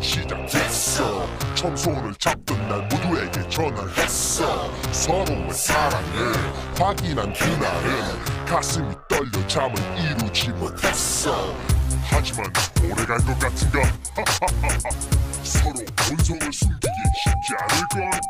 시작됐어. 처음 손을 잡던 날 모두에게 전화했어. 서로의 사랑을 확인한 그날은 가슴이 떨려 잠을 이루지 못했어. 하지만 오래 갈 것 같은가? 서로 본성을 숨기기 쉽지 않을걸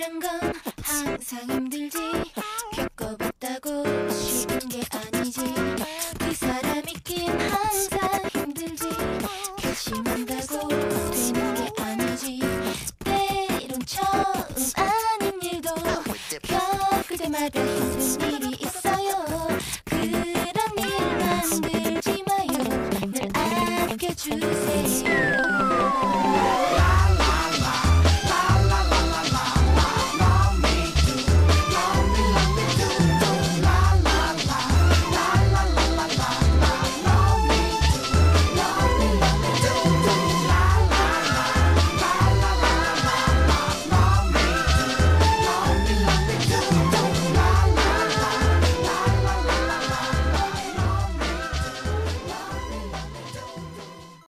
일이란 건 항상 힘들지. 겪어봤다고 쉬운 게 아니지. 그 사람 있긴 항상 힘들지. 결심한다고 되는 게 아니지. 때론 처음 아닌 일도 겪을 때마다 힘든 일이 있어요. 그런 일 만들지 마요. 늘 아껴주세요.